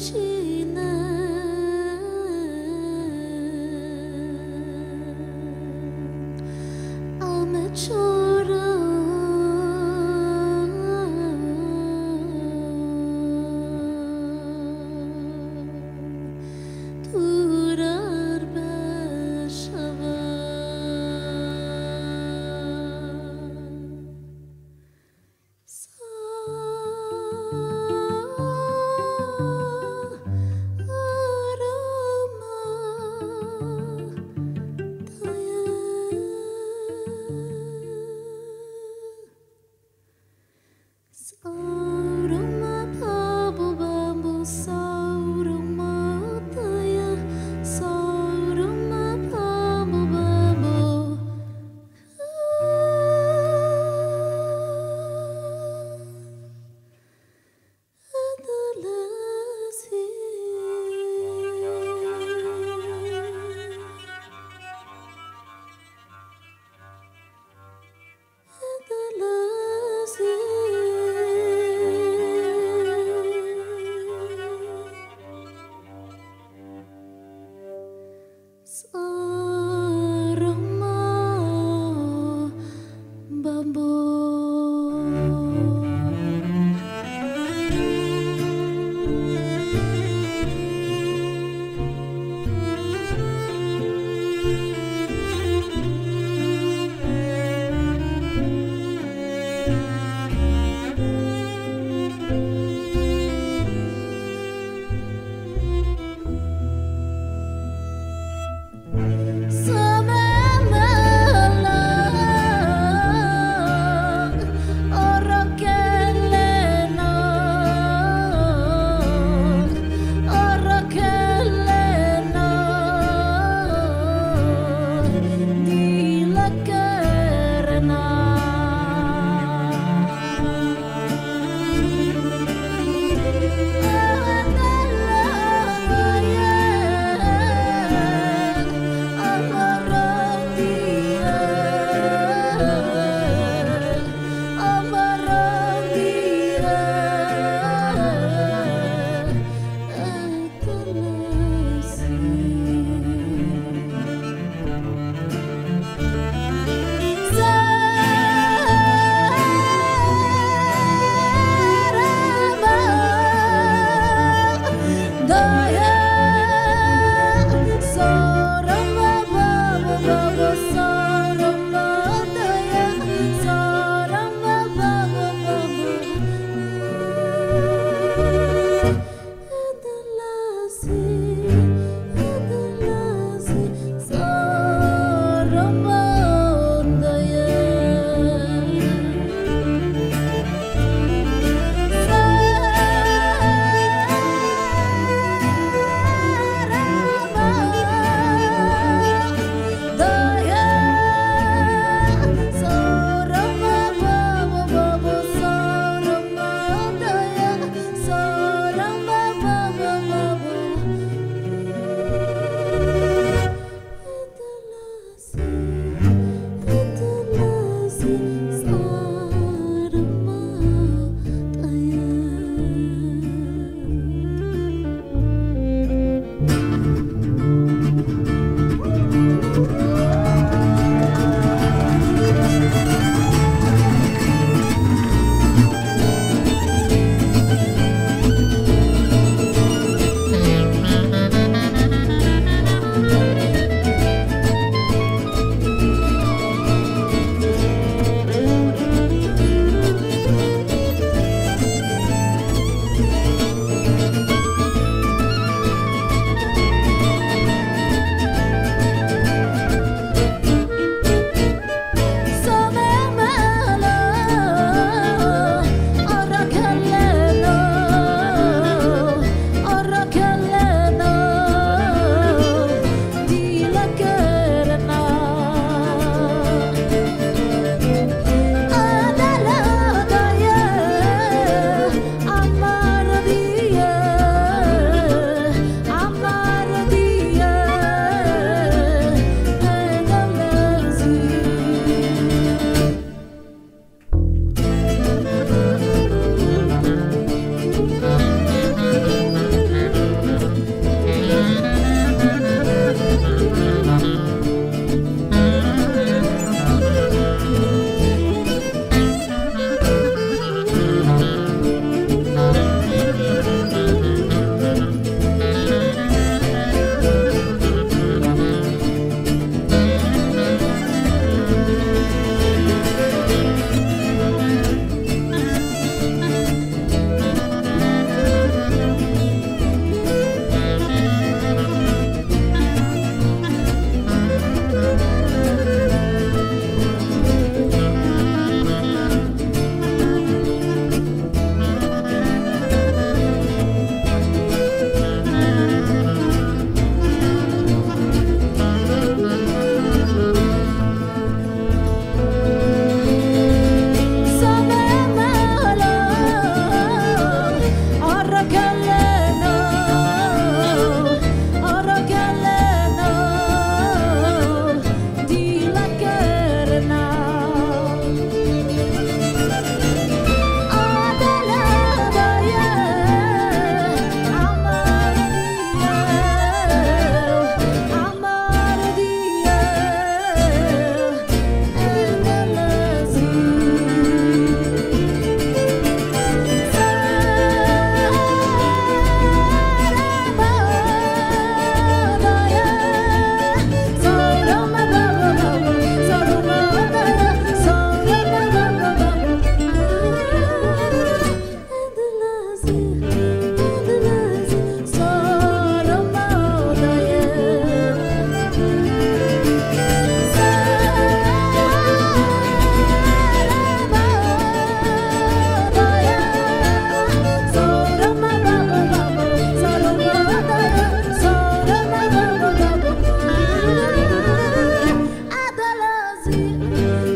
she So Lord.